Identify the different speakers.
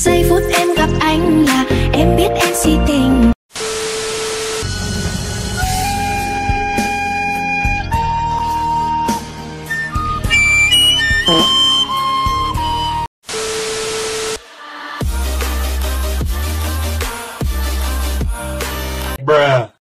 Speaker 1: giây phút em gặp anh là em biết em si tình
Speaker 2: Bruh.